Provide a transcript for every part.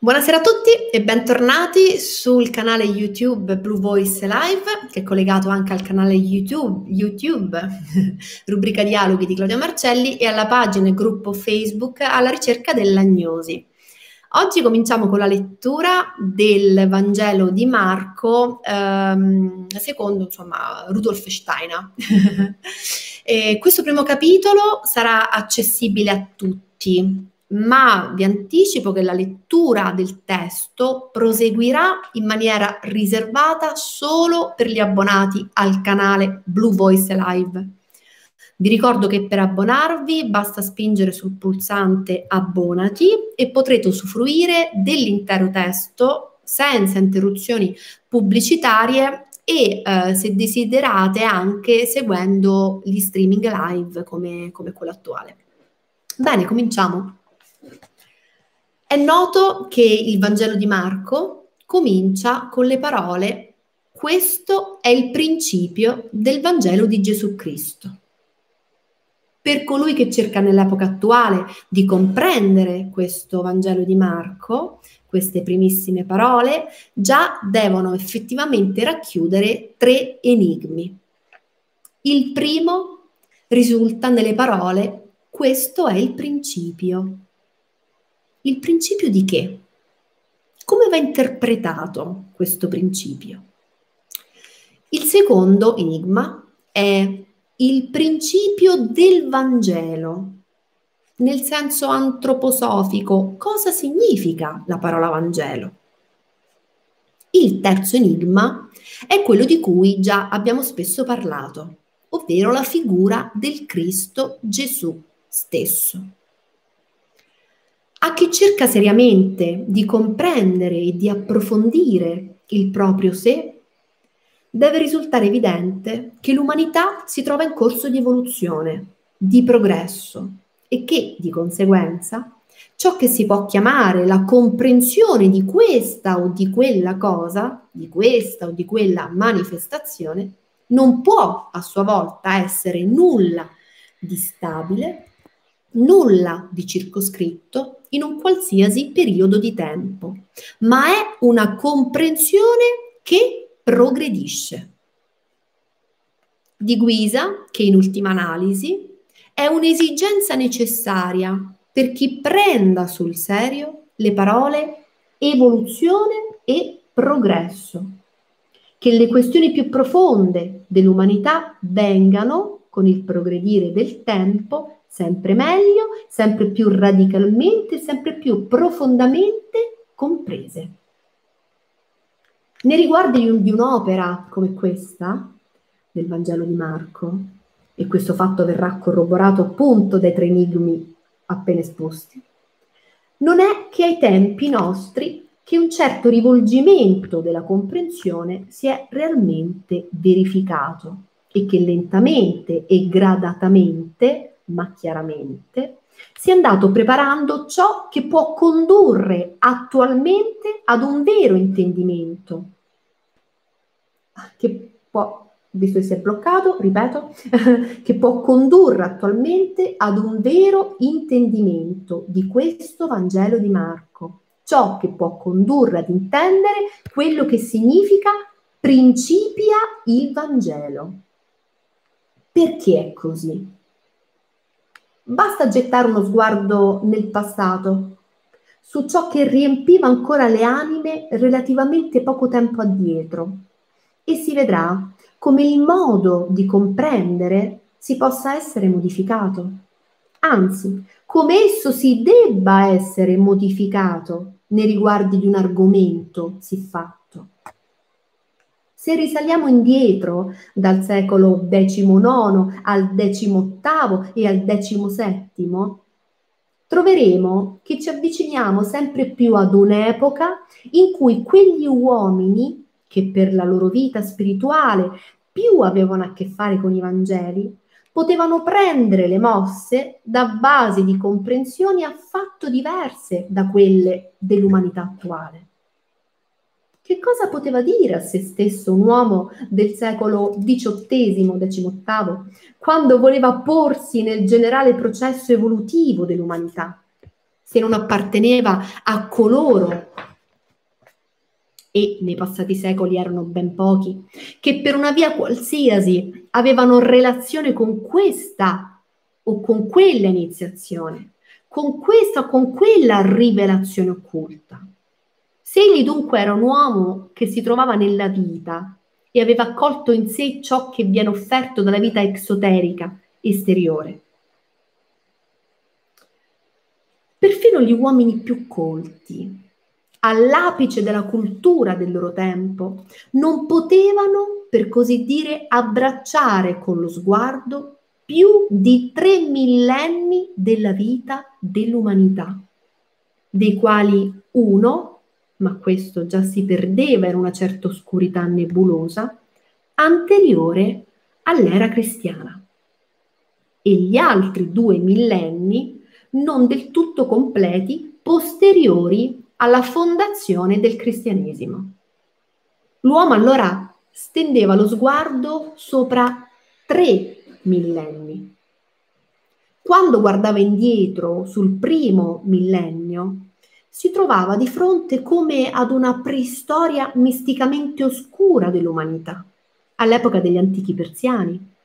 Buonasera a tutti e bentornati sul canale YouTube Blue Voice Live, che è collegato anche al canale YouTube, YouTube rubrica dialoghi di Claudia Marcelli e alla pagina e gruppo Facebook alla ricerca dell'agnosi. Oggi cominciamo con la lettura del Vangelo di Marco ehm, secondo insomma, Rudolf Steiner. questo primo capitolo sarà accessibile a tutti ma vi anticipo che la lettura del testo proseguirà in maniera riservata solo per gli abbonati al canale Blue Voice Live. Vi ricordo che per abbonarvi basta spingere sul pulsante abbonati e potrete usufruire dell'intero testo senza interruzioni pubblicitarie e eh, se desiderate anche seguendo gli streaming live come, come quello attuale. Bene, cominciamo. È noto che il Vangelo di Marco comincia con le parole questo è il principio del Vangelo di Gesù Cristo. Per colui che cerca nell'epoca attuale di comprendere questo Vangelo di Marco, queste primissime parole già devono effettivamente racchiudere tre enigmi. Il primo risulta nelle parole questo è il principio. Il principio di che? Come va interpretato questo principio? Il secondo enigma è il principio del Vangelo. Nel senso antroposofico, cosa significa la parola Vangelo? Il terzo enigma è quello di cui già abbiamo spesso parlato, ovvero la figura del Cristo Gesù stesso. A chi cerca seriamente di comprendere e di approfondire il proprio sé, deve risultare evidente che l'umanità si trova in corso di evoluzione, di progresso e che, di conseguenza, ciò che si può chiamare la comprensione di questa o di quella cosa, di questa o di quella manifestazione, non può a sua volta essere nulla di stabile, nulla di circoscritto in un qualsiasi periodo di tempo, ma è una comprensione che progredisce. Di guisa, che in ultima analisi è un'esigenza necessaria per chi prenda sul serio le parole evoluzione e progresso, che le questioni più profonde dell'umanità vengano, con il progredire del tempo, sempre meglio, sempre più radicalmente, sempre più profondamente comprese. Nei riguardi di un'opera come questa, del Vangelo di Marco, e questo fatto verrà corroborato appunto dai tre enigmi appena esposti, non è che ai tempi nostri che un certo rivolgimento della comprensione si è realmente verificato e che lentamente e gradatamente ma chiaramente, si è andato preparando ciò che può condurre attualmente ad un vero intendimento, che può, visto che si è bloccato, ripeto, che può condurre attualmente ad un vero intendimento di questo Vangelo di Marco, ciò che può condurre ad intendere quello che significa principia il Vangelo. Perché è così? Basta gettare uno sguardo nel passato, su ciò che riempiva ancora le anime relativamente poco tempo addietro, e si vedrà come il modo di comprendere si possa essere modificato, anzi, come esso si debba essere modificato nei riguardi di un argomento siffatto. Se risaliamo indietro dal secolo XIX al XVIII e al XVII, troveremo che ci avviciniamo sempre più ad un'epoca in cui quegli uomini che per la loro vita spirituale più avevano a che fare con i Vangeli, potevano prendere le mosse da basi di comprensioni affatto diverse da quelle dell'umanità attuale. Che cosa poteva dire a se stesso un uomo del secolo XVIII, XVIII, quando voleva porsi nel generale processo evolutivo dell'umanità? se non apparteneva a coloro, e nei passati secoli erano ben pochi, che per una via qualsiasi avevano relazione con questa o con quella iniziazione, con questa o con quella rivelazione occulta. Se egli dunque era un uomo che si trovava nella vita e aveva accolto in sé ciò che viene offerto dalla vita esoterica, esteriore, Perfino gli uomini più colti, all'apice della cultura del loro tempo, non potevano, per così dire, abbracciare con lo sguardo più di tre millenni della vita dell'umanità, dei quali uno, ma questo già si perdeva in una certa oscurità nebulosa, anteriore all'era cristiana. E gli altri due millenni non del tutto completi posteriori alla fondazione del cristianesimo. L'uomo allora stendeva lo sguardo sopra tre millenni. Quando guardava indietro sul primo millennio, si trovava di fronte come ad una preistoria misticamente oscura dell'umanità, all'epoca degli antichi persiani,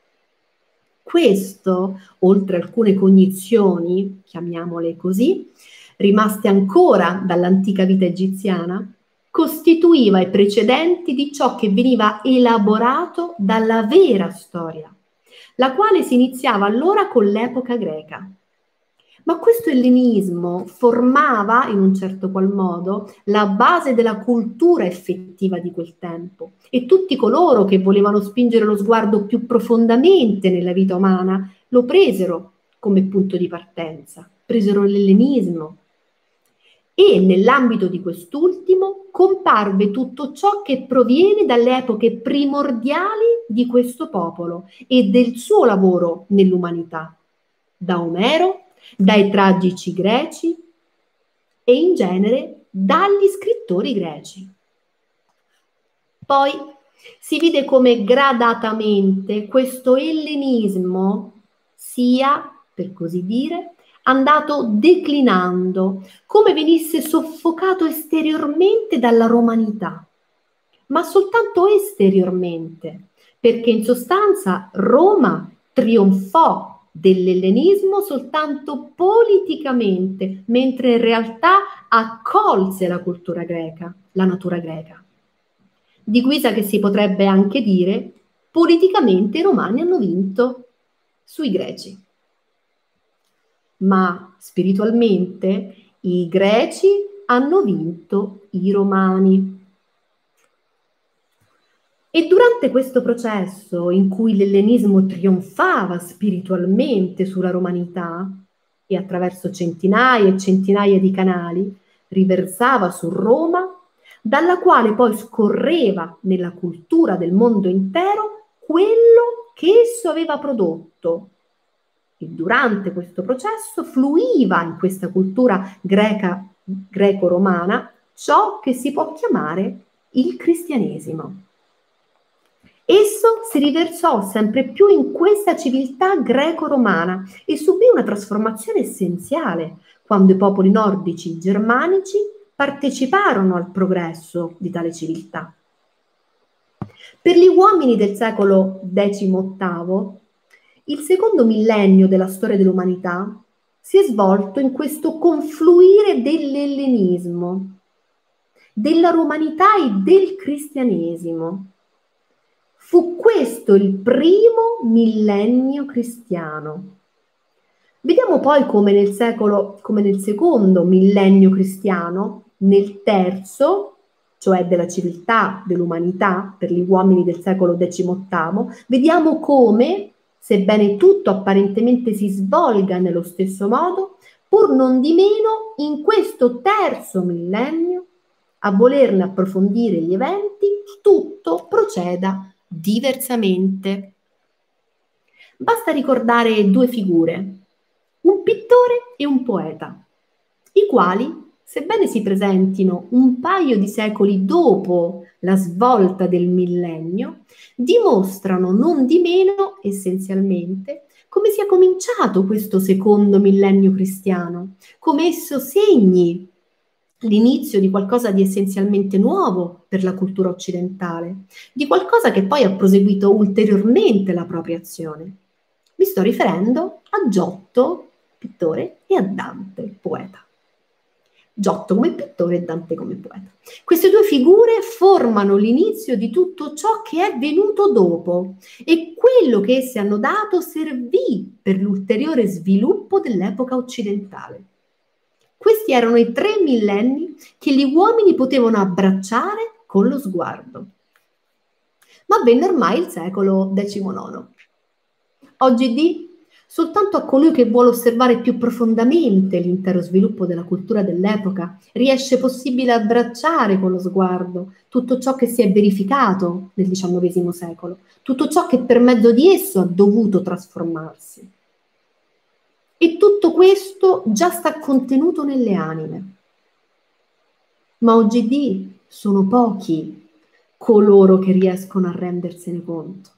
questo, oltre alcune cognizioni, chiamiamole così, rimaste ancora dall'antica vita egiziana, costituiva i precedenti di ciò che veniva elaborato dalla vera storia, la quale si iniziava allora con l'epoca greca. Ma questo ellenismo formava, in un certo qual modo, la base della cultura effettiva di quel tempo e tutti coloro che volevano spingere lo sguardo più profondamente nella vita umana lo presero come punto di partenza, presero l'ellenismo. E nell'ambito di quest'ultimo comparve tutto ciò che proviene dalle epoche primordiali di questo popolo e del suo lavoro nell'umanità, da Omero dai tragici greci e in genere dagli scrittori greci. Poi si vide come gradatamente questo ellenismo sia, per così dire, andato declinando, come venisse soffocato esteriormente dalla romanità, ma soltanto esteriormente, perché in sostanza Roma trionfò dell'ellenismo soltanto politicamente, mentre in realtà accolse la cultura greca, la natura greca. Di guisa che si potrebbe anche dire, politicamente i romani hanno vinto sui greci. Ma spiritualmente i greci hanno vinto i romani. E durante questo processo in cui l'ellenismo trionfava spiritualmente sulla romanità e attraverso centinaia e centinaia di canali riversava su Roma, dalla quale poi scorreva nella cultura del mondo intero quello che esso aveva prodotto. E durante questo processo fluiva in questa cultura greca, greco-romana ciò che si può chiamare il cristianesimo. Esso si riversò sempre più in questa civiltà greco-romana e subì una trasformazione essenziale quando i popoli nordici germanici parteciparono al progresso di tale civiltà. Per gli uomini del secolo XVIII, il secondo millennio della storia dell'umanità si è svolto in questo confluire dell'ellenismo, della romanità e del cristianesimo Fu questo il primo millennio cristiano. Vediamo poi come nel secolo, come nel secondo millennio cristiano, nel terzo, cioè della civiltà, dell'umanità, per gli uomini del secolo XVIII, vediamo come, sebbene tutto apparentemente si svolga nello stesso modo, pur non di meno in questo terzo millennio, a volerne approfondire gli eventi, tutto proceda diversamente. Basta ricordare due figure, un pittore e un poeta, i quali, sebbene si presentino un paio di secoli dopo la svolta del millennio, dimostrano non di meno, essenzialmente, come sia cominciato questo secondo millennio cristiano, come esso segni l'inizio di qualcosa di essenzialmente nuovo per la cultura occidentale, di qualcosa che poi ha proseguito ulteriormente la propria azione. Mi sto riferendo a Giotto, pittore, e a Dante, poeta. Giotto come pittore e Dante come poeta. Queste due figure formano l'inizio di tutto ciò che è venuto dopo e quello che esse hanno dato servì per l'ulteriore sviluppo dell'epoca occidentale. Questi erano i tre millenni che gli uomini potevano abbracciare con lo sguardo. Ma venne ormai il secolo XIX. Oggi soltanto a colui che vuole osservare più profondamente l'intero sviluppo della cultura dell'epoca riesce possibile abbracciare con lo sguardo tutto ciò che si è verificato nel XIX secolo, tutto ciò che per mezzo di esso ha dovuto trasformarsi. E tutto questo già sta contenuto nelle anime. Ma oggi sono pochi coloro che riescono a rendersene conto.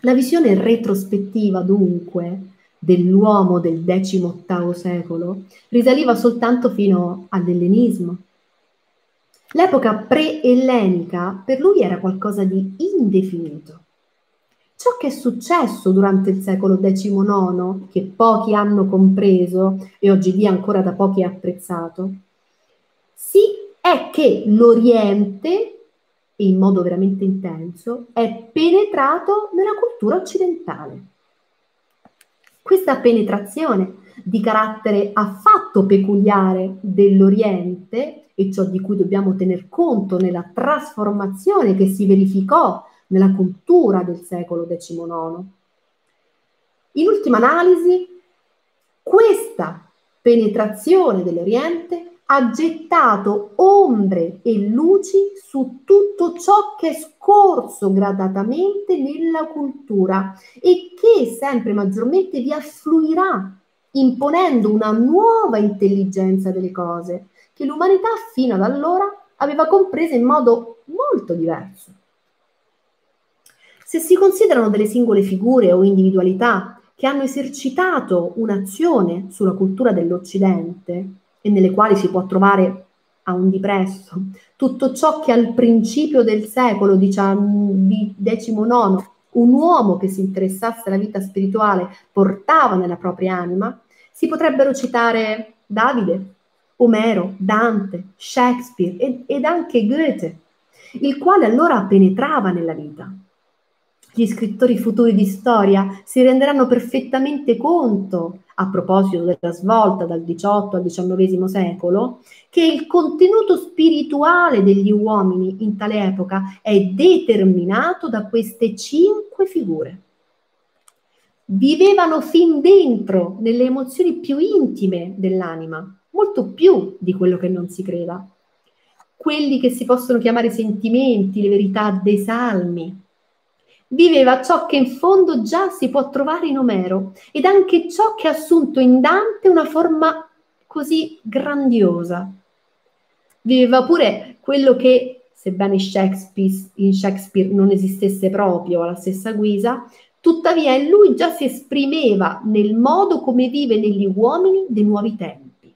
La visione retrospettiva, dunque, dell'uomo del XVIII secolo risaliva soltanto fino all'ellenismo. L'epoca pre-ellenica per lui era qualcosa di indefinito ciò che è successo durante il secolo XIX, che pochi hanno compreso e oggi ancora da pochi è apprezzato, sì è che l'Oriente, in modo veramente intenso, è penetrato nella cultura occidentale. Questa penetrazione di carattere affatto peculiare dell'Oriente, e ciò di cui dobbiamo tener conto nella trasformazione che si verificò nella cultura del secolo XIX. In ultima analisi, questa penetrazione dell'Oriente ha gettato ombre e luci su tutto ciò che è scorso gradatamente nella cultura e che sempre maggiormente vi affluirà, imponendo una nuova intelligenza delle cose che l'umanità fino ad allora aveva compreso in modo molto diverso. Se si considerano delle singole figure o individualità che hanno esercitato un'azione sulla cultura dell'Occidente e nelle quali si può trovare a un dipresso tutto ciò che al principio del secolo XIX un uomo che si interessasse alla vita spirituale portava nella propria anima, si potrebbero citare Davide, Omero, Dante, Shakespeare ed, ed anche Goethe, il quale allora penetrava nella vita gli scrittori futuri di storia si renderanno perfettamente conto, a proposito della svolta dal XVIII al XIX secolo, che il contenuto spirituale degli uomini in tale epoca è determinato da queste cinque figure. Vivevano fin dentro, nelle emozioni più intime dell'anima, molto più di quello che non si creda. Quelli che si possono chiamare sentimenti, le verità dei salmi, viveva ciò che in fondo già si può trovare in Omero ed anche ciò che ha assunto in Dante una forma così grandiosa. Viveva pure quello che, sebbene Shakespeare, in Shakespeare non esistesse proprio alla stessa guisa, tuttavia in lui già si esprimeva nel modo come vive negli uomini dei nuovi tempi.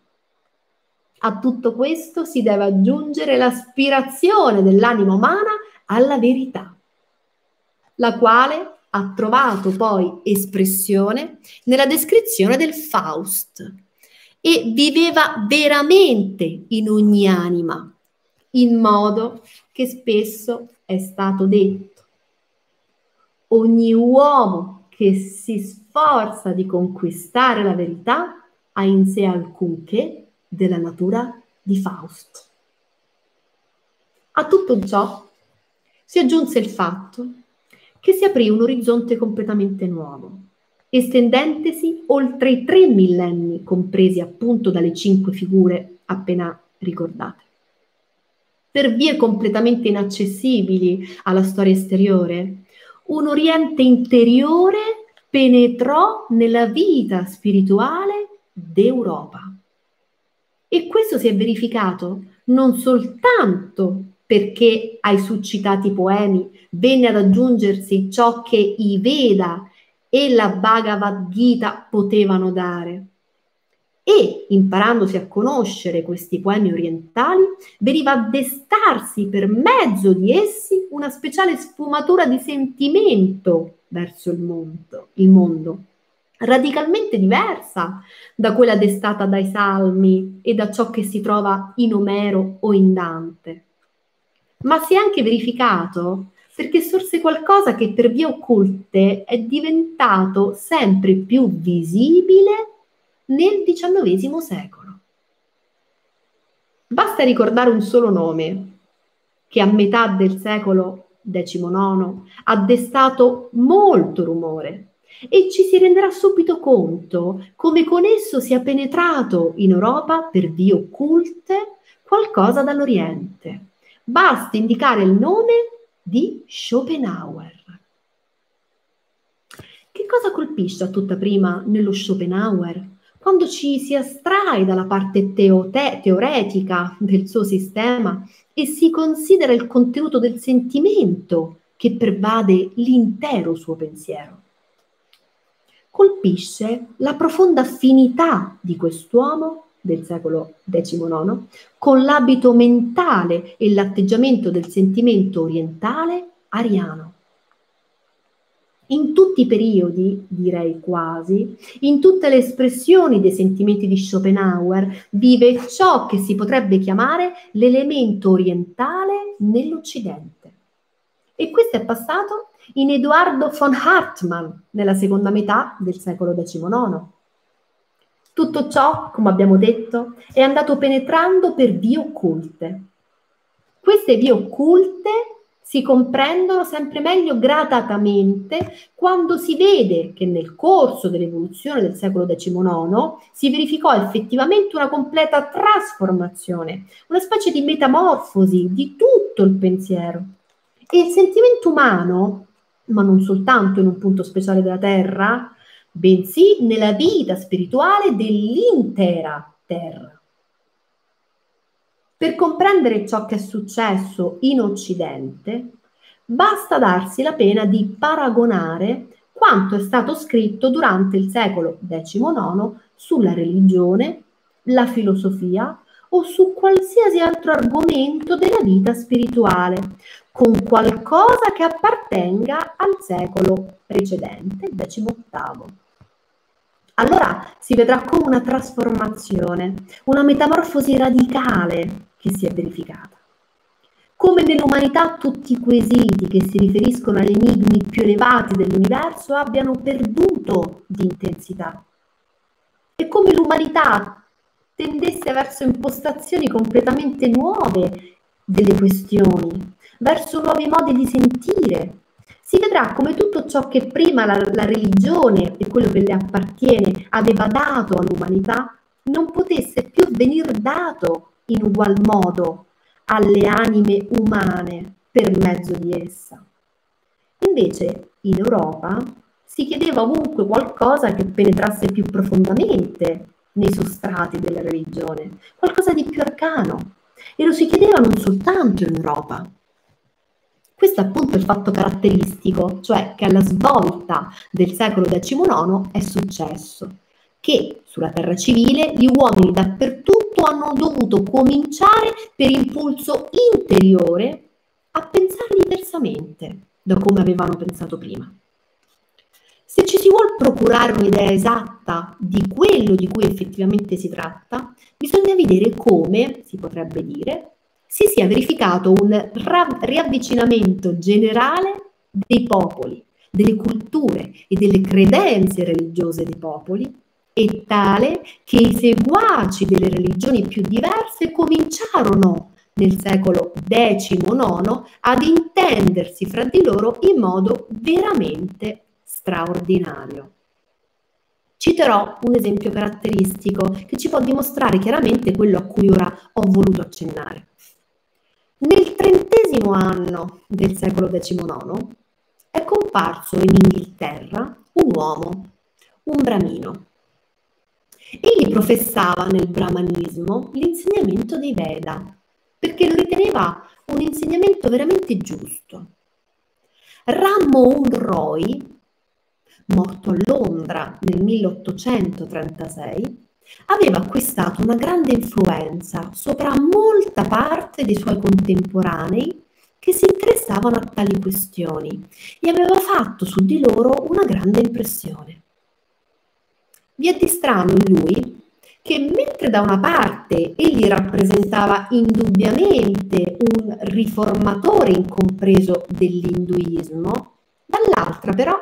A tutto questo si deve aggiungere l'aspirazione dell'anima umana alla verità la quale ha trovato poi espressione nella descrizione del Faust e viveva veramente in ogni anima, in modo che spesso è stato detto. Ogni uomo che si sforza di conquistare la verità ha in sé alcunché della natura di Faust. A tutto ciò si aggiunse il fatto che si aprì un orizzonte completamente nuovo, estendentesi oltre i tre millenni compresi appunto dalle cinque figure appena ricordate. Per vie completamente inaccessibili alla storia esteriore, un Oriente interiore penetrò nella vita spirituale d'Europa. E questo si è verificato non soltanto perché ai succitati poemi venne ad aggiungersi ciò che i Veda e la Bhagavad Gita potevano dare. E, imparandosi a conoscere questi poemi orientali, veniva a destarsi per mezzo di essi una speciale sfumatura di sentimento verso il mondo, il mondo radicalmente diversa da quella destata dai salmi e da ciò che si trova in Omero o in Dante. Ma si è anche verificato perché sorse qualcosa che per vie occulte è diventato sempre più visibile nel XIX secolo. Basta ricordare un solo nome che a metà del secolo XIX ha destato molto rumore e ci si renderà subito conto come con esso sia penetrato in Europa per vie occulte qualcosa dall'Oriente. Basta indicare il nome di Schopenhauer. Che cosa colpisce a tutta prima nello Schopenhauer? Quando ci si astrae dalla parte teote- teoretica del suo sistema e si considera il contenuto del sentimento che pervade l'intero suo pensiero colpisce la profonda affinità di quest'uomo del secolo XIX con l'abito mentale e l'atteggiamento del sentimento orientale ariano. In tutti i periodi, direi quasi, in tutte le espressioni dei sentimenti di Schopenhauer, vive ciò che si potrebbe chiamare l'elemento orientale nell'Occidente. E questo è passato in Edoardo von Hartmann nella seconda metà del secolo XIX. Tutto ciò, come abbiamo detto, è andato penetrando per vie occulte. Queste vie occulte si comprendono sempre meglio gradatamente quando si vede che nel corso dell'evoluzione del secolo XIX si verificò effettivamente una completa trasformazione, una specie di metamorfosi di tutto il pensiero. E il sentimento umano ma non soltanto in un punto speciale della Terra, bensì nella vita spirituale dell'intera Terra. Per comprendere ciò che è successo in Occidente, basta darsi la pena di paragonare quanto è stato scritto durante il secolo XIX sulla religione, la filosofia o su qualsiasi altro argomento della vita spirituale, con qualcosa che appartenga al secolo precedente, il XVIII. Allora si vedrà come una trasformazione, una metamorfosi radicale che si è verificata. Come nell'umanità tutti i quesiti che si riferiscono agli enigmi più elevati dell'universo abbiano perduto di intensità. E come l'umanità tendesse verso impostazioni completamente nuove delle questioni, verso nuovi modi di sentire. Si vedrà come tutto ciò che prima la, la religione e quello che le appartiene aveva dato all'umanità non potesse più venir dato in ugual modo alle anime umane per mezzo di essa. Invece in Europa si chiedeva ovunque qualcosa che penetrasse più profondamente nei sostrati della religione, qualcosa di più arcano. E lo si chiedeva non soltanto in Europa. Questo è appunto il fatto caratteristico, cioè che alla svolta del secolo XIX è successo che sulla terra civile gli uomini dappertutto hanno dovuto cominciare per impulso interiore a pensare diversamente da come avevano pensato prima. Se ci si vuole procurare un'idea esatta di quello di cui effettivamente si tratta, bisogna vedere come, si potrebbe dire, si sia verificato un riavvicinamento generale dei popoli, delle culture e delle credenze religiose dei popoli, e tale che i seguaci delle religioni più diverse cominciarono nel secolo XIX ad intendersi fra di loro in modo veramente straordinario. Citerò un esempio caratteristico che ci può dimostrare chiaramente quello a cui ora ho voluto accennare. Nel trentesimo anno del secolo XIX è comparso in Inghilterra un uomo, un bramino. Egli professava nel brahmanismo l'insegnamento dei Veda perché lo riteneva un insegnamento veramente giusto. Ramon Roy, morto a Londra nel 1836, aveva acquistato una grande influenza sopra molta parte dei suoi contemporanei che si interessavano a tali questioni e aveva fatto su di loro una grande impressione. Vi è di strano in lui che mentre da una parte egli rappresentava indubbiamente un riformatore incompreso dell'induismo, dall'altra però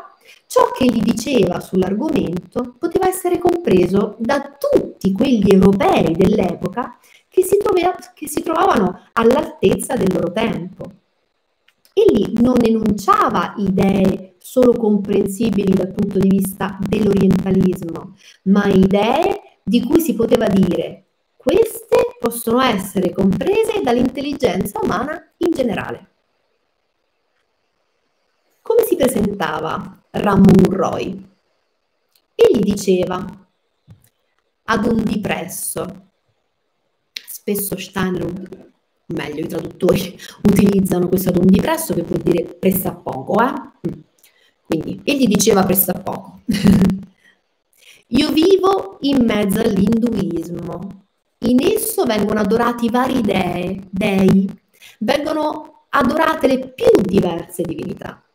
ciò che gli diceva sull'argomento poteva essere compreso da tutti quegli europei dell'epoca che si, troveva, che si trovavano all'altezza del loro tempo. Egli non enunciava idee solo comprensibili dal punto di vista dell'orientalismo, ma idee di cui si poteva dire queste possono essere comprese dall'intelligenza umana in generale. Come si presentava Ramon Roy? Egli diceva ad un dipresso, spesso Steiner meglio i traduttori utilizzano questo ad un dipresso che vuol dire pressappoco, eh? Mm. Quindi egli diceva pressappoco. Io vivo in mezzo all'induismo. In esso vengono adorati vari dei, dei, vengono adorate le più diverse divinità.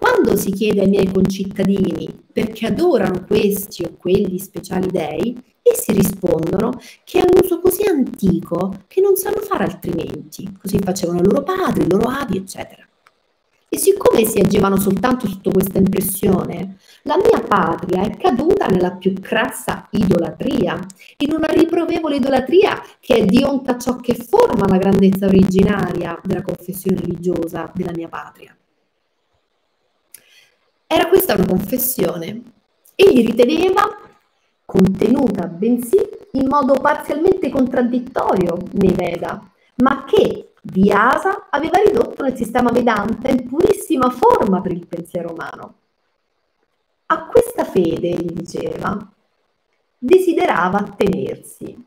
Quando si chiede ai miei concittadini perché adorano questi o quelli speciali dei, essi rispondono che è un uso così antico che non sanno fare altrimenti. Così facevano i loro padri, i loro avi, eccetera. E siccome si agivano soltanto sotto questa impressione, la mia patria è caduta nella più crassa idolatria, in una riprovevole idolatria che è di onta ciò che forma la grandezza originaria della confessione religiosa della mia patria. Era questa una confessione. Egli riteneva contenuta bensì in modo parzialmente contraddittorio nei Veda, ma che Vyasa aveva ridotto nel sistema Vedanta in purissima forma per il pensiero umano. A questa fede, egli diceva, desiderava attenersi.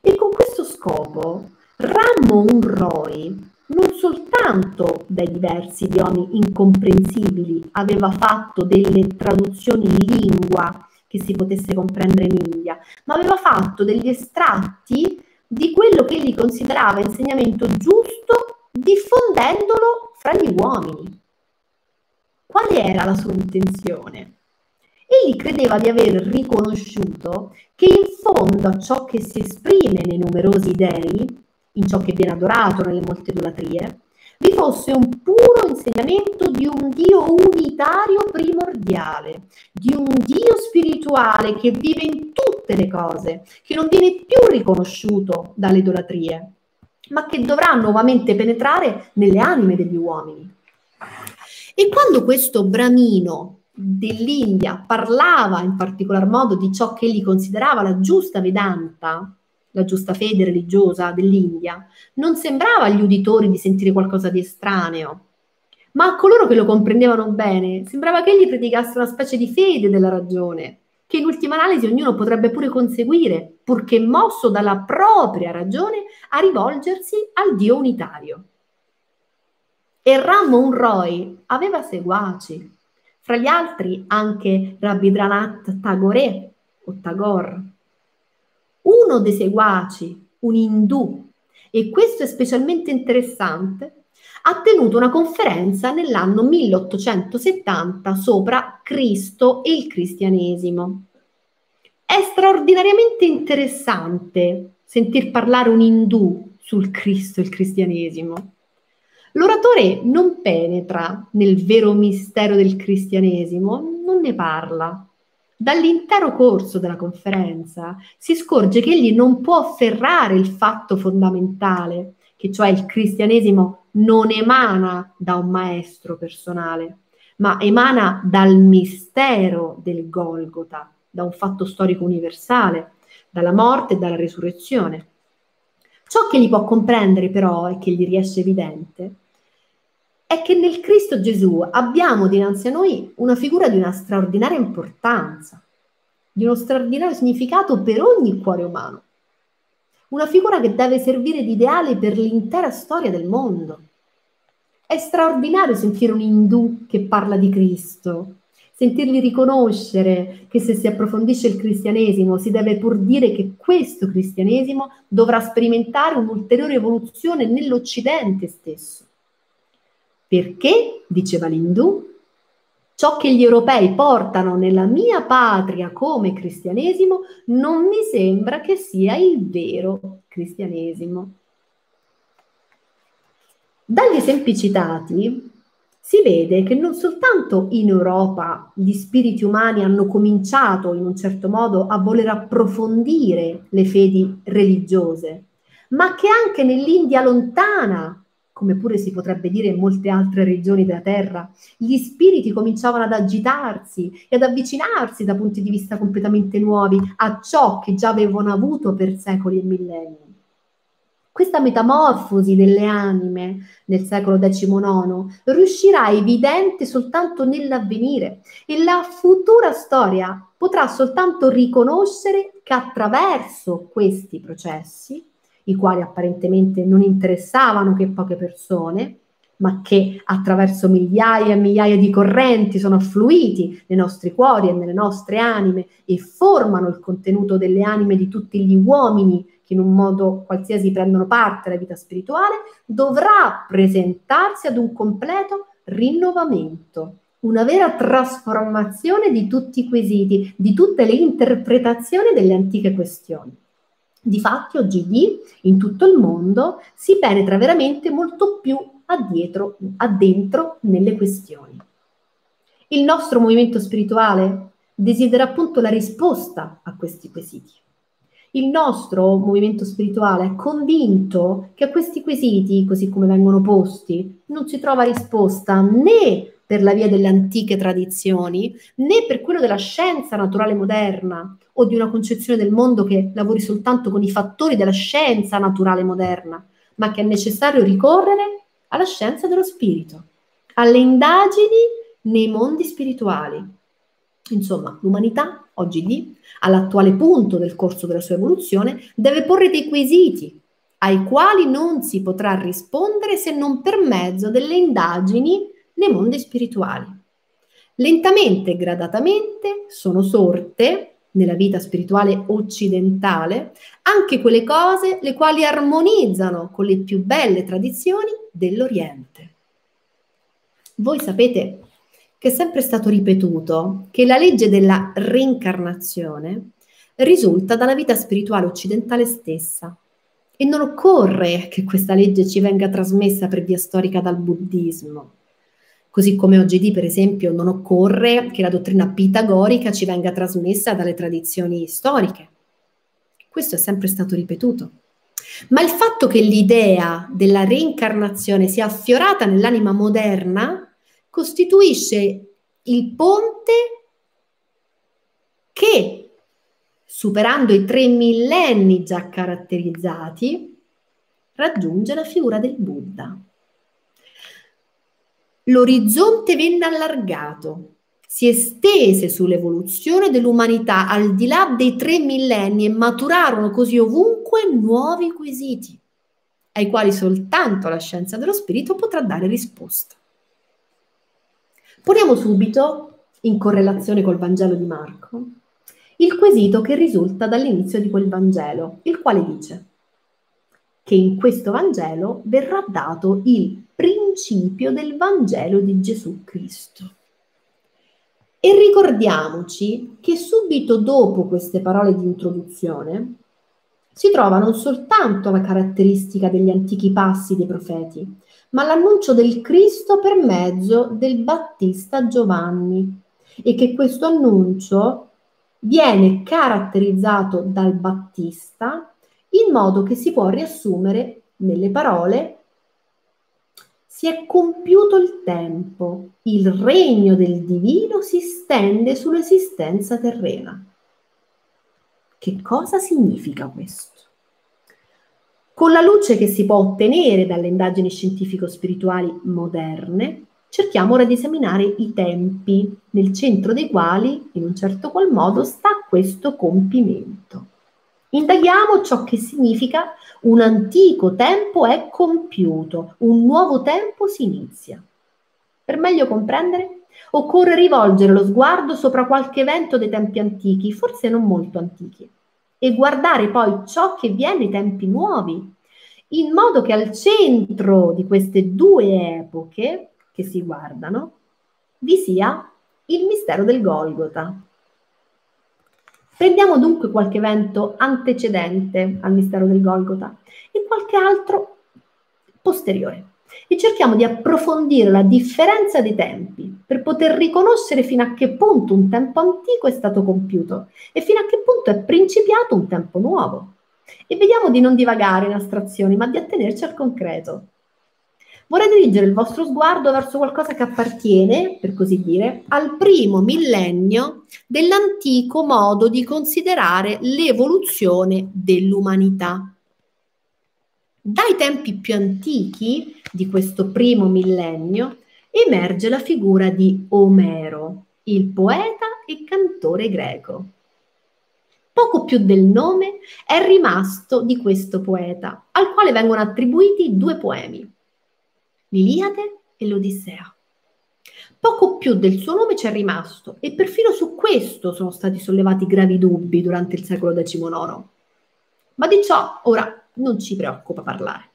E con questo scopo Ramon Roy non soltanto dai diversi idiomi incomprensibili aveva fatto delle traduzioni in lingua che si potesse comprendere in India, ma aveva fatto degli estratti di quello che egli considerava insegnamento giusto, diffondendolo fra gli uomini. Qual era la sua intenzione? Egli credeva di aver riconosciuto che in fondo a ciò che si esprime nei numerosi dei in ciò che viene adorato nelle molte idolatrie, vi fosse un puro insegnamento di un Dio unitario primordiale, di un Dio spirituale che vive in tutte le cose, che non viene più riconosciuto dalle idolatrie, ma che dovrà nuovamente penetrare nelle anime degli uomini. E quando questo bramino dell'India parlava in particolar modo di ciò che egli considerava la giusta Vedanta, la giusta fede religiosa dell'India, non sembrava agli uditori di sentire qualcosa di estraneo, ma a coloro che lo comprendevano bene sembrava che egli predicasse una specie di fede della ragione, che in ultima analisi ognuno potrebbe pure conseguire, purché mosso dalla propria ragione a rivolgersi al Dio unitario. E Ramon Roy aveva seguaci, fra gli altri anche Rabindranath Tagore o Tagore, uno dei seguaci, un indù, e questo è specialmente interessante, ha tenuto una conferenza nell'anno 1870 sopra Cristo e il cristianesimo. È straordinariamente interessante sentir parlare un indù sul Cristo e il cristianesimo. L'oratore non penetra nel vero mistero del cristianesimo, non ne parla, Dall'intero corso della conferenza si scorge che egli non può afferrare il fatto fondamentale, che cioè il cristianesimo non emana da un maestro personale, ma emana dal mistero del Golgota, da un fatto storico universale, dalla morte e dalla risurrezione. Ciò che gli può comprendere però e che gli riesce evidente è che nel Cristo Gesù abbiamo dinanzi a noi una figura di una straordinaria importanza, di uno straordinario significato per ogni cuore umano. una figura che deve servire di ideale per l'intera storia del mondo. È straordinario sentire un indù che parla di Cristo, sentirli riconoscere che se si approfondisce il cristianesimo si deve pur dire che questo cristianesimo dovrà sperimentare un'ulteriore evoluzione nell'Occidente stesso. Perché, diceva l'indù, ciò che gli europei portano nella mia patria come cristianesimo non mi sembra che sia il vero cristianesimo. Dagli esempi citati si vede che non soltanto in Europa gli spiriti umani hanno cominciato in un certo modo a voler approfondire le fedi religiose, ma che anche nell'India lontana, come pure si potrebbe dire in molte altre regioni della Terra, gli spiriti cominciavano ad agitarsi e ad avvicinarsi da punti di vista completamente nuovi a ciò che già avevano avuto per secoli e millenni. Questa metamorfosi delle anime nel secolo XIX riuscirà evidente soltanto nell'avvenire e la futura storia potrà soltanto riconoscere che attraverso questi processi, i quali apparentemente non interessavano che poche persone, ma che attraverso migliaia e migliaia di correnti sono affluiti nei nostri cuori e nelle nostre anime e formano il contenuto delle anime di tutti gli uomini che in un modo qualsiasi prendono parte alla vita spirituale, dovrà presentarsi ad un completo rinnovamento, una vera trasformazione di tutti i quesiti, di tutte le interpretazioni delle antiche questioni. Difatti oggi in tutto il mondo si penetra veramente molto più addietro, addentro nelle questioni. Il nostro movimento spirituale desidera appunto la risposta a questi quesiti il nostro movimento spirituale è convinto che a questi quesiti, così come vengono posti, non si trova risposta né per la via delle antiche tradizioni, né per quello della scienza naturale moderna o di una concezione del mondo che lavori soltanto con i fattori della scienza naturale moderna, ma che è necessario ricorrere alla scienza dello spirito, alle indagini nei mondi spirituali. Insomma, l'umanità oggi lì, all'attuale punto del corso della sua evoluzione, deve porre dei quesiti ai quali non si potrà rispondere se non per mezzo delle indagini nei mondi spirituali. Lentamente e gradatamente sono sorte nella vita spirituale occidentale anche quelle cose le quali armonizzano con le più belle tradizioni dell'Oriente. Voi sapete che è sempre stato ripetuto che la legge della reincarnazione risulta dalla vita spirituale occidentale stessa e non occorre che questa legge ci venga trasmessa per via storica dal buddismo. Così come oggi, per esempio, non occorre che la dottrina pitagorica ci venga trasmessa dalle tradizioni storiche. Questo è sempre stato ripetuto. Ma il fatto che l'idea della reincarnazione sia affiorata nell'anima moderna costituisce il ponte che, superando i tre millenni già caratterizzati, raggiunge la figura del Buddha. L'orizzonte venne allargato, si estese sull'evoluzione dell'umanità al di là dei tre millenni e maturarono così ovunque nuovi quesiti, ai quali soltanto la scienza dello spirito potrà dare risposta. Poniamo subito, in correlazione col Vangelo di Marco, il quesito che risulta dall'inizio di quel Vangelo, il quale dice che in questo Vangelo verrà dato il principio del Vangelo di Gesù Cristo. E ricordiamoci che subito dopo queste parole di introduzione si trova non soltanto la caratteristica degli antichi passi dei profeti, ma l'annuncio del Cristo per mezzo del Battista Giovanni e che questo annuncio viene caratterizzato dal Battista in modo che si può riassumere nelle parole si è compiuto il tempo, il regno del divino si stende sull'esistenza terrena. Che cosa significa questo? Con la luce che si può ottenere dalle indagini scientifico-spirituali moderne, cerchiamo ora di esaminare i tempi, nel centro dei quali, in un certo qual modo, sta questo compimento. Indaghiamo ciò che significa un antico tempo è compiuto, un nuovo tempo si inizia. Per meglio comprendere, occorre rivolgere lo sguardo sopra qualche evento dei tempi antichi, forse non molto antichi, e guardare poi ciò che viene nei tempi nuovi, in modo che al centro di queste due epoche che si guardano vi sia il mistero del Golgota. Prendiamo dunque qualche evento antecedente al mistero del Golgota e qualche altro posteriore e cerchiamo di approfondire la differenza dei tempi per poter riconoscere fino a che punto un tempo antico è stato compiuto e fino a che punto è principiato un tempo nuovo. E vediamo di non divagare in astrazioni, ma di attenerci al concreto. Vorrei dirigere il vostro sguardo verso qualcosa che appartiene, per così dire, al primo millennio dell'antico modo di considerare l'evoluzione dell'umanità. Dai tempi più antichi di questo primo millennio emerge la figura di Omero, il poeta e cantore greco. Poco più del nome è rimasto di questo poeta, al quale vengono attribuiti due poemi, l'Iliade e l'Odissea. Poco più del suo nome c'è rimasto e perfino su questo sono stati sollevati gravi dubbi durante il secolo XIX. Ma di ciò ora non ci preoccupa parlare.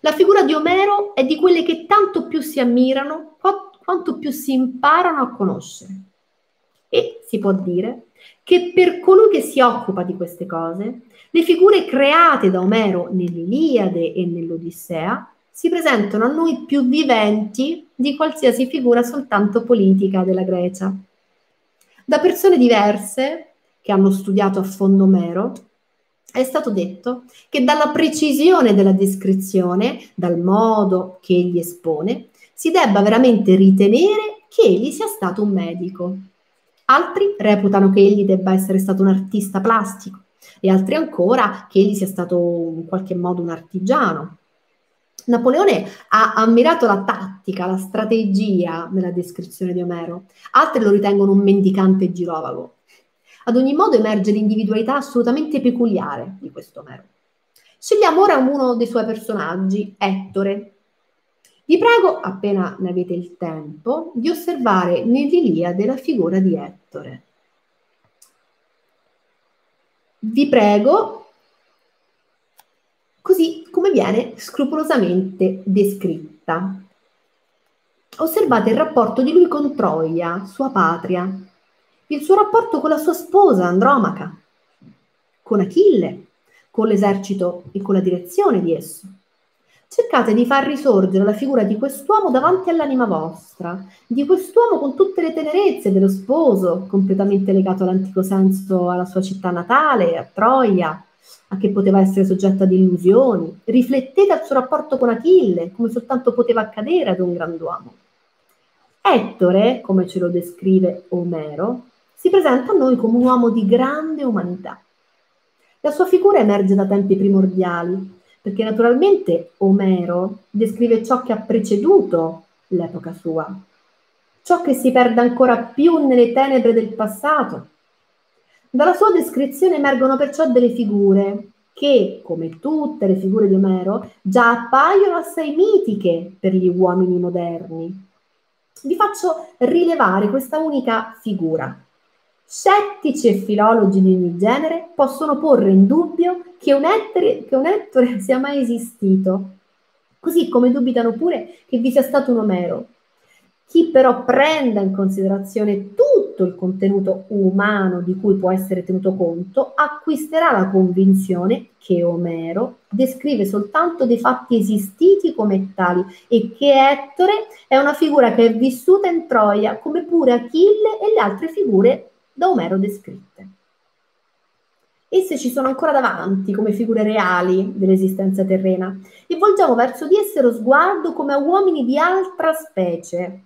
La figura di Omero è di quelle che tanto più si ammirano quanto più si imparano a conoscere. E si può dire che per colui che si occupa di queste cose, le figure create da Omero nell'Iliade e nell'Odissea si presentano a noi più viventi di qualsiasi figura soltanto politica della Grecia. Da persone diverse che hanno studiato a fondo Omero, è stato detto che dalla precisione della descrizione, dal modo che egli espone, si debba veramente ritenere che egli sia stato un medico. Altri reputano che egli debba essere stato un artista plastico e altri ancora che egli sia stato in qualche modo un artigiano. Napoleone ha ammirato la tattica, la strategia nella descrizione di Omero, altri lo ritengono un mendicante girovago. Ad ogni modo emerge l'individualità assolutamente peculiare di questo Omero. Scegliamo ora uno dei suoi personaggi, Ettore. Vi prego, appena ne avete il tempo, di osservare nell'Iliade la figura di Ettore. Vi prego, così come viene scrupolosamente descritta. Osservate il rapporto di lui con Troia, sua patria, il suo rapporto con la sua sposa Andromaca, con Achille, con l'esercito e con la direzione di esso. Cercate di far risorgere la figura di quest'uomo davanti all'anima vostra, di quest'uomo con tutte le tenerezze dello sposo, completamente legato all'antico senso alla sua città natale, a Troia, a che poteva essere soggetta ad illusioni. Riflettete al suo rapporto con Achille, come soltanto poteva accadere ad un grand'uomo. Ettore, come ce lo descrive Omero, si presenta a noi come un uomo di grande umanità. La sua figura emerge da tempi primordiali, perché naturalmente Omero descrive ciò che ha preceduto l'epoca sua, ciò che si perde ancora più nelle tenebre del passato. Dalla sua descrizione emergono perciò delle figure che, come tutte le figure di Omero, già appaiono assai mitiche per gli uomini moderni. Vi faccio rilevare questa unica figura, Scettici e filologi di ogni genere possono porre in dubbio che un, ettore, che un ettore sia mai esistito, così come dubitano pure che vi sia stato un Omero. Chi però prenda in considerazione tutto il contenuto umano di cui può essere tenuto conto, acquisterà la convinzione che Omero descrive soltanto dei fatti esistiti come tali e che Ettore è una figura che è vissuta in Troia, come pure Achille e le altre figure da Omero descritte. Esse ci sono ancora davanti come figure reali dell'esistenza terrena e volgiamo verso di esse lo sguardo come a uomini di altra specie,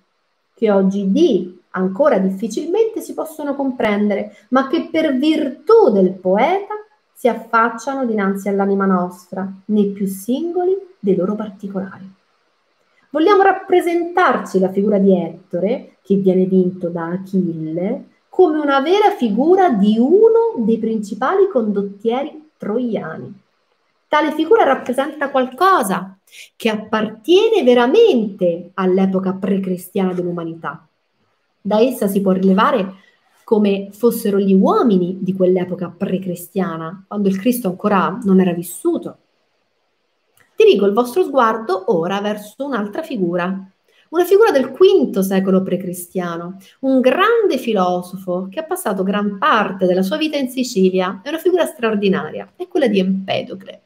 che oggi ancora difficilmente si possono comprendere, ma che per virtù del poeta si affacciano dinanzi all'anima nostra, nei più singoli dei loro particolari. Vogliamo rappresentarci la figura di Ettore, che viene vinto da Achille, come una vera figura di uno dei principali condottieri troiani. Tale figura rappresenta qualcosa che appartiene veramente all'epoca precristiana dell'umanità. Da essa si può rilevare come fossero gli uomini di quell'epoca precristiana, quando il Cristo ancora non era vissuto. Dirigo il vostro sguardo ora verso un'altra figura, una figura del V secolo precristiano, un grande filosofo che ha passato gran parte della sua vita in Sicilia, è una figura straordinaria, è quella di Empedocle.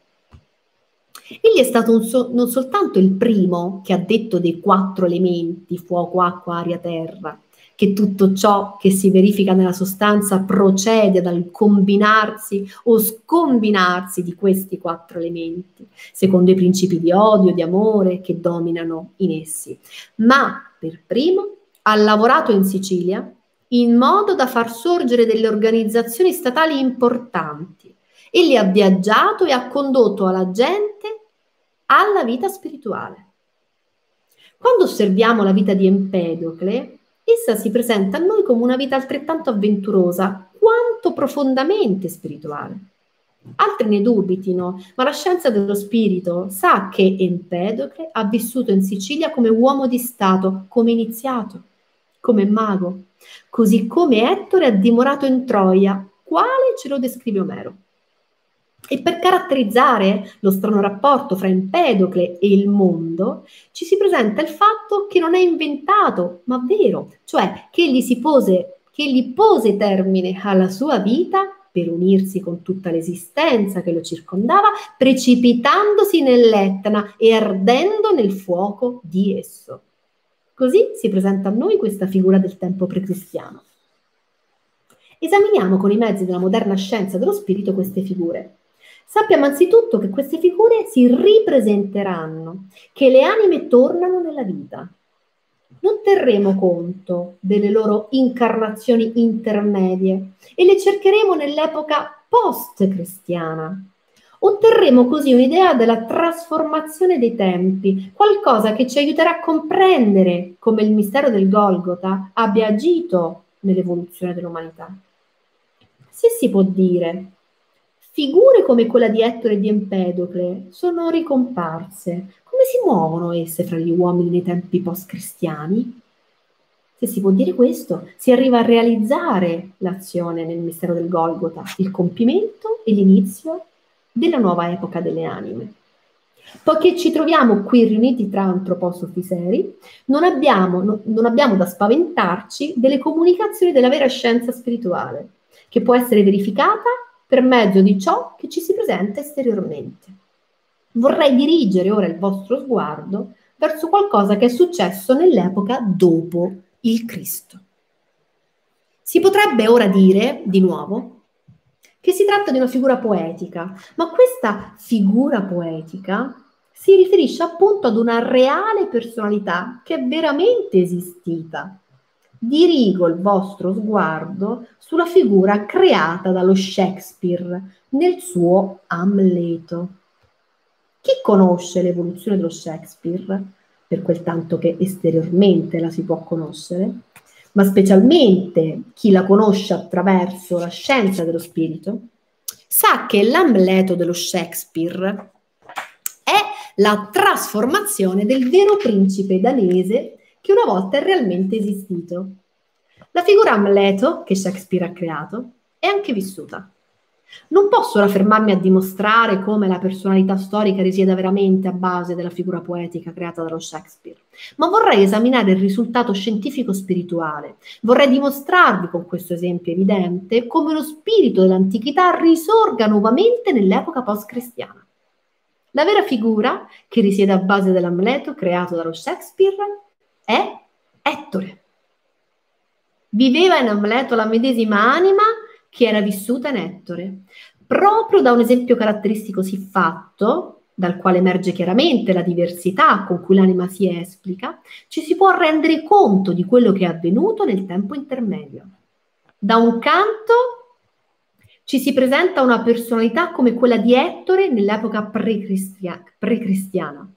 Egli è stato so- non soltanto il primo che ha detto dei quattro elementi, fuoco, acqua, aria, terra, che tutto ciò che si verifica nella sostanza procede dal combinarsi o scombinarsi di questi quattro elementi, secondo i principi di odio, di amore che dominano in essi. Ma per primo ha lavorato in Sicilia in modo da far sorgere delle organizzazioni statali importanti. Egli ha viaggiato e ha condotto alla gente alla vita spirituale. Quando osserviamo la vita di Empedocle, essa si presenta a noi come una vita altrettanto avventurosa quanto profondamente spirituale. Altri ne dubitino, ma la scienza dello spirito sa che Empedocle ha vissuto in Sicilia come uomo di Stato, come iniziato, come mago, così come Ettore ha dimorato in Troia, quale ce lo descrive Omero. E per caratterizzare lo strano rapporto fra Empedocle e il mondo, ci si presenta il fatto che non è inventato, ma vero, cioè che egli, si pose, che egli pose termine alla sua vita per unirsi con tutta l'esistenza che lo circondava, precipitandosi nell'Etna e ardendo nel fuoco di esso. Così si presenta a noi questa figura del tempo precristiano. Esaminiamo con i mezzi della moderna scienza dello spirito queste figure. Sappiamo anzitutto che queste figure si ripresenteranno, che le anime tornano nella vita. Non terremo conto delle loro incarnazioni intermedie e le cercheremo nell'epoca post-cristiana. Otterremo così un'idea della trasformazione dei tempi, qualcosa che ci aiuterà a comprendere come il mistero del Golgota abbia agito nell'evoluzione dell'umanità. Se si può dire Figure come quella di Ettore e di Empedocle sono ricomparse. Come si muovono esse fra gli uomini nei tempi post-cristiani? Se si può dire questo, si arriva a realizzare l'azione nel mistero del Golgota, il compimento e l'inizio della nuova epoca delle anime. Poiché ci troviamo qui riuniti tra antroposofi seri, non abbiamo, no, non abbiamo da spaventarci delle comunicazioni della vera scienza spirituale, che può essere verificata per mezzo di ciò che ci si presenta esteriormente. Vorrei dirigere ora il vostro sguardo verso qualcosa che è successo nell'epoca dopo il Cristo. Si potrebbe ora dire, di nuovo, che si tratta di una figura poetica, ma questa figura poetica si riferisce appunto ad una reale personalità che è veramente esistita dirigo il vostro sguardo sulla figura creata dallo Shakespeare nel suo Amleto. Chi conosce l'evoluzione dello Shakespeare, per quel tanto che esteriormente la si può conoscere, ma specialmente chi la conosce attraverso la scienza dello spirito, sa che l'Amleto dello Shakespeare è la trasformazione del vero principe danese che una volta è realmente esistito. La figura Amleto, che Shakespeare ha creato, è anche vissuta. Non posso ora fermarmi a dimostrare come la personalità storica risieda veramente a base della figura poetica creata dallo Shakespeare, ma vorrei esaminare il risultato scientifico-spirituale. Vorrei dimostrarvi con questo esempio evidente come lo spirito dell'antichità risorga nuovamente nell'epoca post-cristiana. La vera figura che risiede a base dell'Amleto creato dallo Shakespeare è Ettore. Viveva in Amleto la medesima anima che era vissuta in Ettore. Proprio da un esempio caratteristico siffatto, dal quale emerge chiaramente la diversità con cui l'anima si esplica, ci si può rendere conto di quello che è avvenuto nel tempo intermedio. Da un canto ci si presenta una personalità come quella di Ettore nell'epoca pre-cristiana.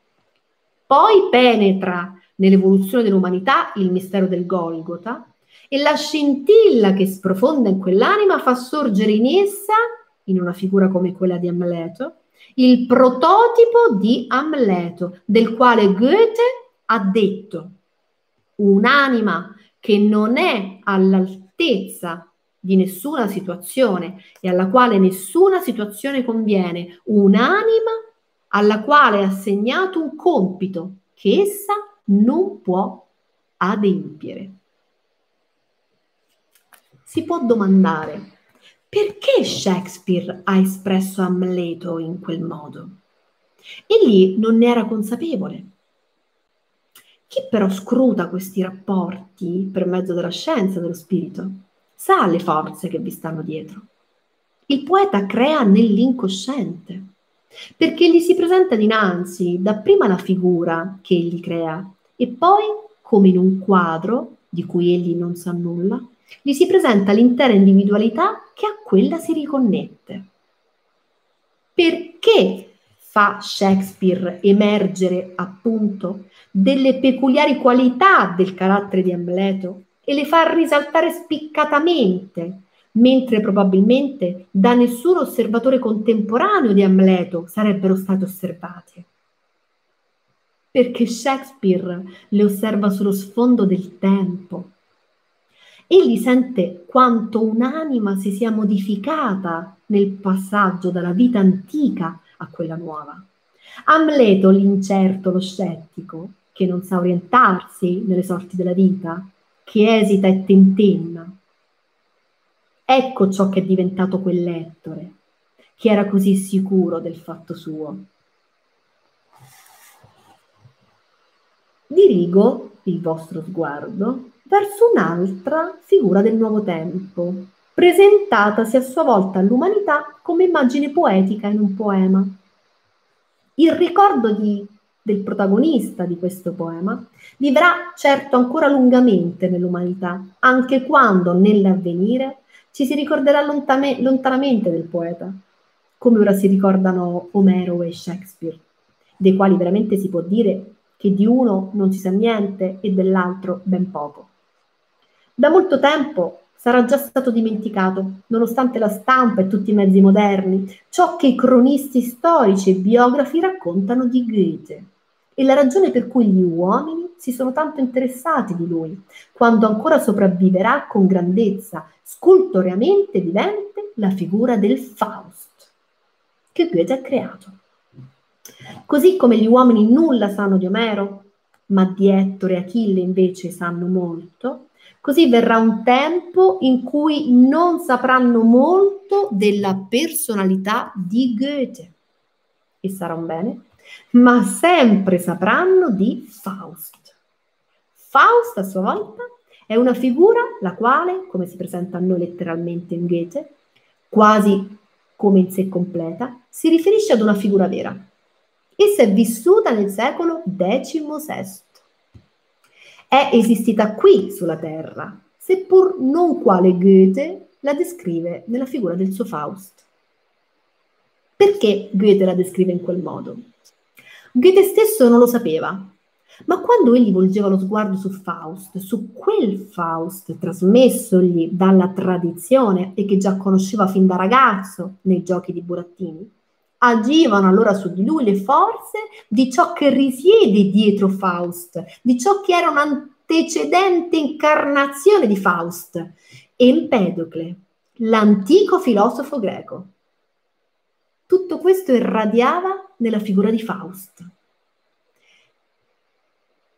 Poi penetra nell'evoluzione dell'umanità il mistero del Golgota e la scintilla che sprofonda in quell'anima fa sorgere in essa in una figura come quella di Amleto, il prototipo di Amleto, del quale Goethe ha detto un'anima che non è all'altezza di nessuna situazione e alla quale nessuna situazione conviene, un'anima alla quale è assegnato un compito che essa non può adempiere. Si può domandare perché Shakespeare ha espresso Amleto in quel modo? Egli non ne era consapevole. Chi però scruta questi rapporti per mezzo della scienza dello spirito sa le forze che vi stanno dietro. Il poeta crea nell'incosciente, perché gli si presenta dinanzi dapprima la figura che egli crea e poi, come in un quadro di cui egli non sa nulla, gli si presenta l'intera individualità che a quella si riconnette. Perché fa Shakespeare emergere appunto delle peculiari qualità del carattere di Amleto e le fa risaltare spiccatamente, mentre probabilmente da nessun osservatore contemporaneo di Amleto sarebbero state osservate. Perché Shakespeare le osserva sullo sfondo del tempo, egli sente quanto un'anima si sia modificata nel passaggio dalla vita antica a quella nuova. Amleto, l'incerto, lo scettico, che non sa orientarsi nelle sorti della vita, che esita e tentenna. Ecco ciò che è diventato quell'Ettore, che era così sicuro del fatto suo. Dirigo il vostro sguardo verso un'altra figura del nuovo tempo, presentatasi a sua volta all'umanità come immagine poetica in un poema. Il ricordo di, del protagonista di questo poema vivrà certo ancora lungamente nell'umanità, anche quando nell'avvenire ci si ricorderà lontame, lontanamente del poeta, come ora si ricordano Omero e Shakespeare, dei quali veramente si può dire che di uno non si sa niente e dell'altro ben poco. Da molto tempo sarà già stato dimenticato, nonostante la stampa e tutti i mezzi moderni, ciò che i cronisti storici e biografi raccontano di Goethe e la ragione per cui gli uomini si sono tanto interessati di lui, quando ancora sopravviverà con grandezza, scultoreamente vivente, la figura del Faust, che Goethe ha creato. Così come gli uomini nulla sanno di Omero, ma di Ettore e Achille invece sanno molto, Così verrà un tempo in cui non sapranno molto della personalità di Goethe. E sarà un bene, ma sempre sapranno di Faust. Faust a sua volta è una figura la quale, come si presenta a noi letteralmente in Goethe, quasi come in sé completa, si riferisce ad una figura vera. Essa è vissuta nel secolo XVI è esistita qui sulla Terra, seppur non quale Goethe la descrive nella figura del suo Faust. Perché Goethe la descrive in quel modo? Goethe stesso non lo sapeva, ma quando egli volgeva lo sguardo su Faust, su quel Faust trasmessogli dalla tradizione e che già conosceva fin da ragazzo nei giochi di burattini, agivano allora su di lui le forze di ciò che risiede dietro Faust, di ciò che era un'antecedente incarnazione di Faust, Empedocle, l'antico filosofo greco. Tutto questo irradiava nella figura di Faust.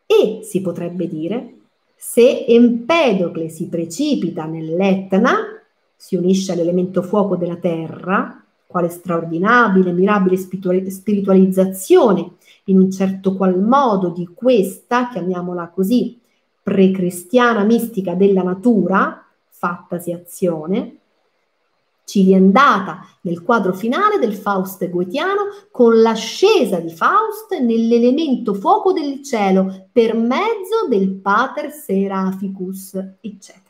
E si potrebbe dire, se Empedocle si precipita nell'Etna, si unisce all'elemento fuoco della terra, quale straordinabile, mirabile spiritualizzazione in un certo qual modo di questa, chiamiamola così, precristiana mistica della natura, fattasi azione, ci viene data nel quadro finale del Faust goetiano con l'ascesa di Faust nell'elemento fuoco del cielo per mezzo del Pater Seraficus, eccetera.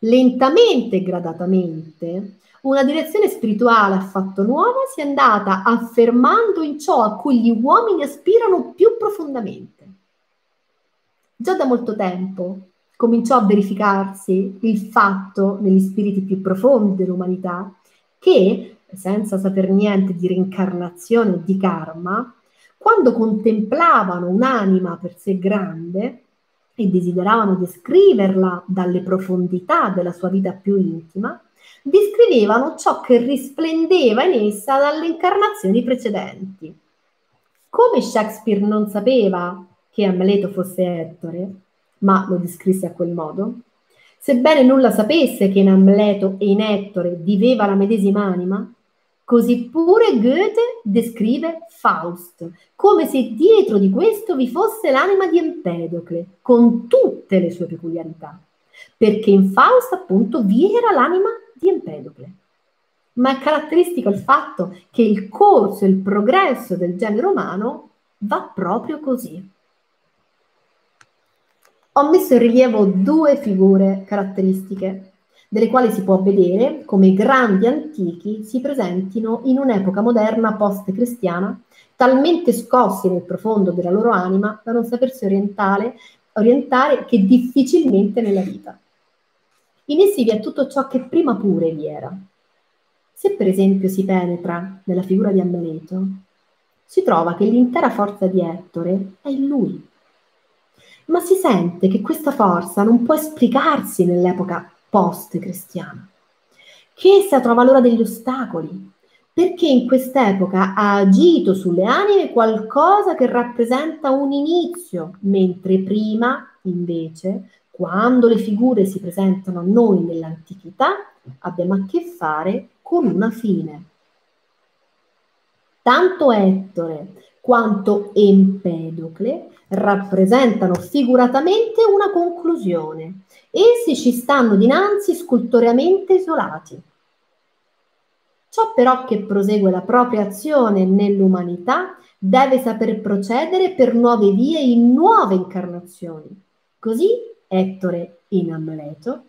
Lentamente e gradatamente una direzione spirituale affatto nuova si è andata affermando in ciò a cui gli uomini aspirano più profondamente. Già da molto tempo cominciò a verificarsi il fatto negli spiriti più profondi dell'umanità che, senza saper niente di reincarnazione o di karma, quando contemplavano un'anima per sé grande e desideravano descriverla dalle profondità della sua vita più intima, descrivevano ciò che risplendeva in essa dalle incarnazioni precedenti. Come Shakespeare non sapeva che Amleto fosse Ettore, ma lo descrisse a quel modo, sebbene nulla sapesse che in Amleto e in Ettore viveva la medesima anima, Così pure Goethe descrive Faust, come se dietro di questo vi fosse l'anima di Empedocle, con tutte le sue peculiarità, perché in Faust appunto vi era l'anima di Empedocle. Ma è caratteristico il fatto che il corso e il progresso del genere umano va proprio così. Ho messo in rilievo due figure caratteristiche delle quali si può vedere come i grandi antichi si presentino in un'epoca moderna post-cristiana, talmente scossi nel profondo della loro anima da non sapersi orientare, orientare che difficilmente nella vita. In essi vi è tutto ciò che prima pure vi era. Se per esempio si penetra nella figura di Amleto, si trova che l'intera forza di Ettore è in lui. Ma si sente che questa forza non può esplicarsi nell'epoca post-cristiana, che essa trova l'ora degli ostacoli, perché in quest'epoca ha agito sulle anime qualcosa che rappresenta un inizio, mentre prima, invece, quando le figure si presentano a noi nell'antichità, abbiamo a che fare con una fine. Tanto Ettore quanto Empedocle rappresentano figuratamente una conclusione. Essi ci stanno dinanzi scultoreamente isolati. Ciò però che prosegue la propria azione nell'umanità deve saper procedere per nuove vie in nuove incarnazioni. Così Ettore in Amleto,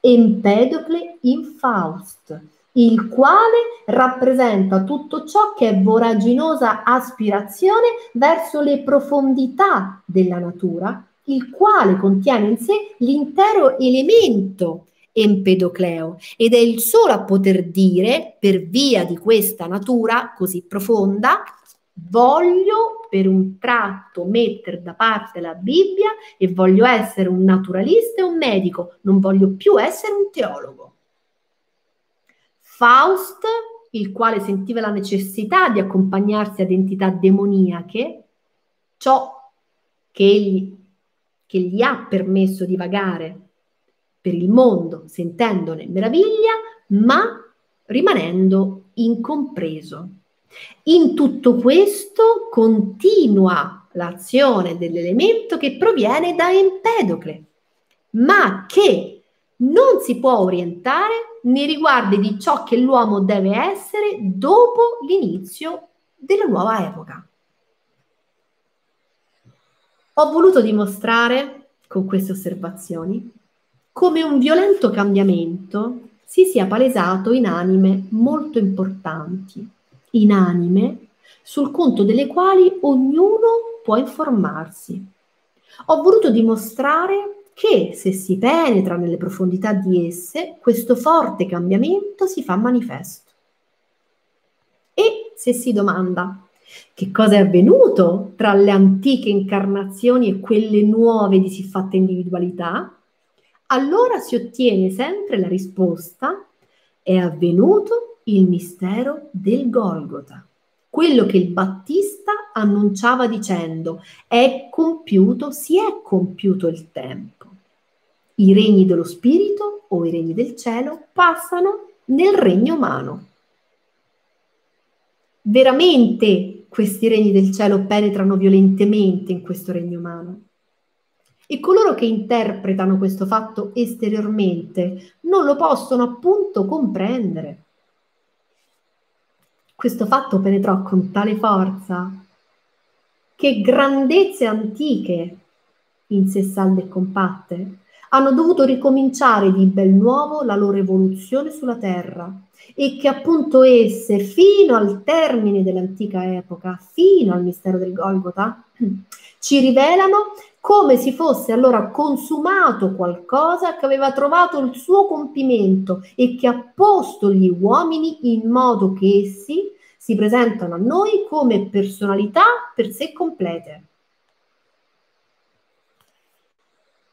Empedocle in Faust, il quale rappresenta tutto ciò che è voraginosa aspirazione verso le profondità della natura, il quale contiene in sé l'intero elemento empedocleo ed è il solo a poter dire, per via di questa natura così profonda, voglio per un tratto mettere da parte la Bibbia e voglio essere un naturalista e un medico, non voglio più essere un teologo. Faust, il quale sentiva la necessità di accompagnarsi ad entità demoniache, ciò che, egli, che gli ha permesso di vagare per il mondo sentendone meraviglia, ma rimanendo incompreso. In tutto questo continua l'azione dell'elemento che proviene da Empedocle, ma che non si può orientare nei riguardi di ciò che l'uomo deve essere dopo l'inizio della nuova epoca. Ho voluto dimostrare con queste osservazioni come un violento cambiamento si sia palesato in anime molto importanti, in anime sul conto delle quali ognuno può informarsi. Ho voluto dimostrare che se si penetra nelle profondità di esse, questo forte cambiamento si fa manifesto. E se si domanda che cosa è avvenuto tra le antiche incarnazioni e quelle nuove di siffatta individualità, allora si ottiene sempre la risposta è avvenuto il mistero del Golgota quello che il Battista annunciava dicendo è compiuto, si è compiuto il tempo. I regni dello spirito o i regni del cielo passano nel regno umano. Veramente questi regni del cielo penetrano violentemente in questo regno umano. E coloro che interpretano questo fatto esteriormente non lo possono appunto comprendere questo fatto penetrò con tale forza che grandezze antiche, in sé salde e compatte, hanno dovuto ricominciare di bel nuovo la loro evoluzione sulla terra e che appunto esse, fino al termine dell'antica epoca, fino al mistero del Golgota, ci rivelano come si fosse allora consumato qualcosa che aveva trovato il suo compimento e che ha posto gli uomini in modo che essi si presentano a noi come personalità per sé complete.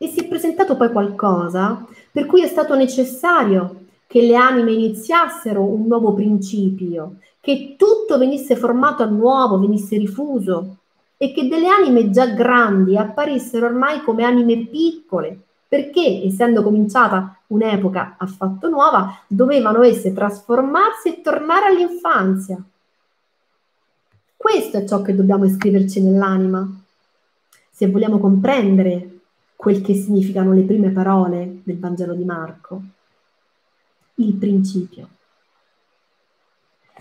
E si è presentato poi qualcosa per cui è stato necessario che le anime iniziassero un nuovo principio, che tutto venisse formato a nuovo, venisse rifuso e che delle anime già grandi apparissero ormai come anime piccole, perché essendo cominciata un'epoca affatto nuova, dovevano esse trasformarsi e tornare all'infanzia. Questo è ciò che dobbiamo iscriverci nell'anima, se vogliamo comprendere quel che significano le prime parole del Vangelo di Marco, il principio.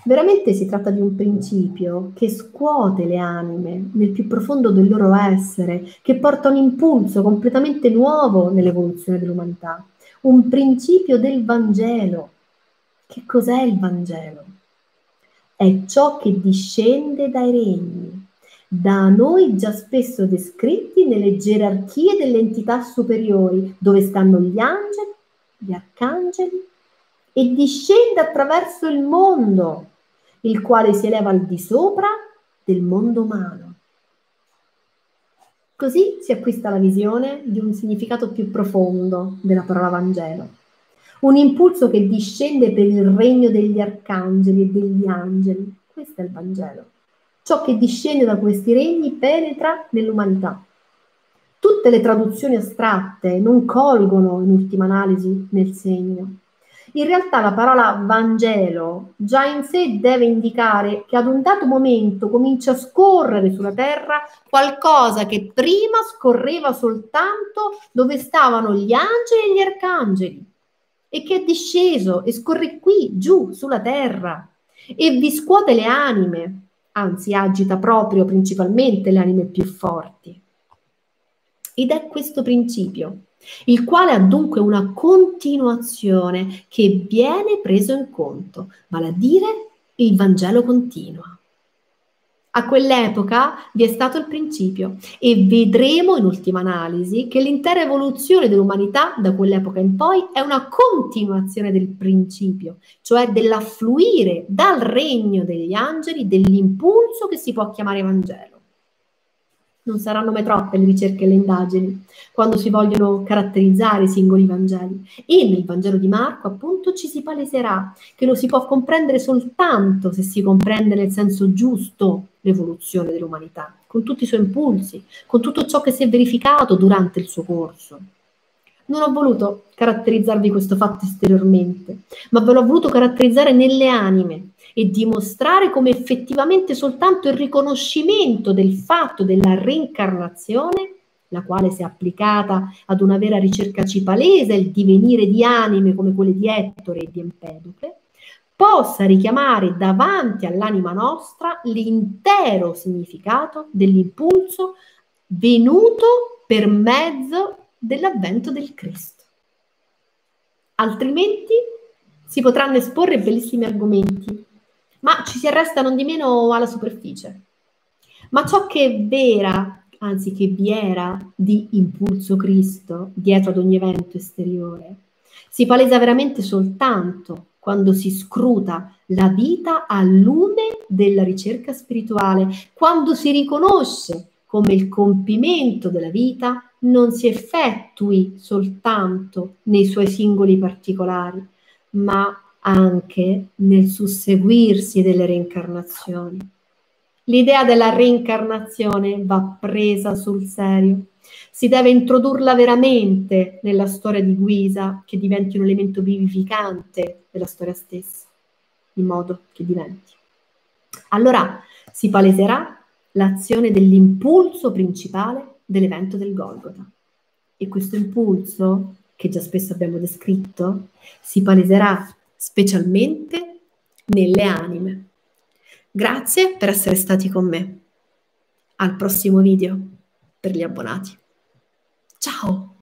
Veramente si tratta di un principio che scuote le anime nel più profondo del loro essere, che porta un impulso completamente nuovo nell'evoluzione dell'umanità. Un principio del Vangelo. Che cos'è il Vangelo? È ciò che discende dai regni, da noi già spesso descritti nelle gerarchie delle entità superiori, dove stanno gli angeli, gli arcangeli, e discende attraverso il mondo, il quale si eleva al di sopra del mondo umano. Così si acquista la visione di un significato più profondo della parola Vangelo, un impulso che discende per il regno degli arcangeli e degli angeli. Questo è il Vangelo ciò che discende da questi regni penetra nell'umanità. Tutte le traduzioni astratte non colgono in ultima analisi nel segno. In realtà la parola Vangelo già in sé deve indicare che ad un dato momento comincia a scorrere sulla terra qualcosa che prima scorreva soltanto dove stavano gli angeli e gli arcangeli e che è disceso e scorre qui, giù, sulla terra e vi scuote le anime anzi agita proprio principalmente le anime più forti. Ed è questo principio, il quale ha dunque una continuazione che viene preso in conto, vale a dire il Vangelo continua. A quell'epoca vi è stato il principio e vedremo in ultima analisi che l'intera evoluzione dell'umanità da quell'epoca in poi è una continuazione del principio, cioè dell'affluire dal regno degli angeli dell'impulso che si può chiamare Vangelo non saranno mai troppe le ricerche e le indagini quando si vogliono caratterizzare i singoli Vangeli. E nel Vangelo di Marco, appunto, ci si paleserà che lo si può comprendere soltanto se si comprende nel senso giusto l'evoluzione dell'umanità, con tutti i suoi impulsi, con tutto ciò che si è verificato durante il suo corso. Non ho voluto caratterizzarvi questo fatto esteriormente, ma ve l'ho voluto caratterizzare nelle anime, e dimostrare come effettivamente soltanto il riconoscimento del fatto della reincarnazione, la quale si è applicata ad una vera ricerca cipalese, il divenire di anime come quelle di Ettore e di Empedocle, possa richiamare davanti all'anima nostra l'intero significato dell'impulso venuto per mezzo dell'avvento del Cristo. Altrimenti si potranno esporre bellissimi argomenti, ma ci si arresta non di meno alla superficie. Ma ciò che è vera, anzi che vi era di impulso Cristo dietro ad ogni evento esteriore, si palesa veramente soltanto quando si scruta la vita a lume della ricerca spirituale, quando si riconosce come il compimento della vita non si effettui soltanto nei suoi singoli particolari, ma anche nel susseguirsi delle reincarnazioni. L'idea della reincarnazione va presa sul serio. Si deve introdurla veramente nella storia di Guisa, che diventi un elemento vivificante della storia stessa, in modo che diventi. Allora si paleserà l'azione dell'impulso principale dell'evento del Golgota. E questo impulso, che già spesso abbiamo descritto, si paleserà specialmente nelle anime. Grazie per essere stati con me. Al prossimo video per gli abbonati. 早。